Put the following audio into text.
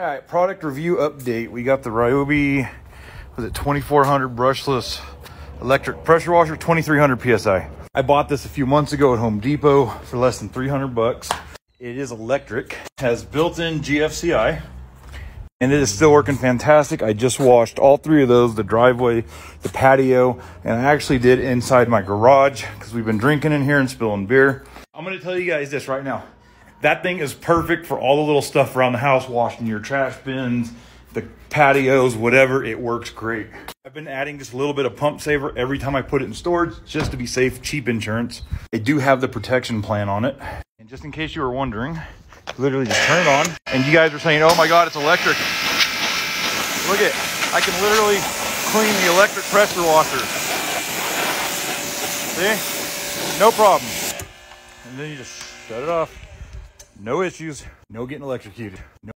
All right, product review update. We got the Ryobi, was it 2400 brushless electric pressure washer, 2300 PSI. I bought this a few months ago at Home Depot for less than 300 bucks. It is electric, has built-in GFCI, and it is still working fantastic. I just washed all three of those, the driveway, the patio, and I actually did inside my garage because we've been drinking in here and spilling beer. I'm gonna tell you guys this right now. That thing is perfect for all the little stuff around the house, washing your trash bins, the patios, whatever. It works great. I've been adding just a little bit of pump saver every time I put it in storage just to be safe, cheap insurance. They do have the protection plan on it. And just in case you were wondering, literally just turn it on. And you guys are saying, oh my God, it's electric. Look at, I can literally clean the electric pressure washer. See? No problem. And then you just shut it off. No issues, no getting electrocuted. No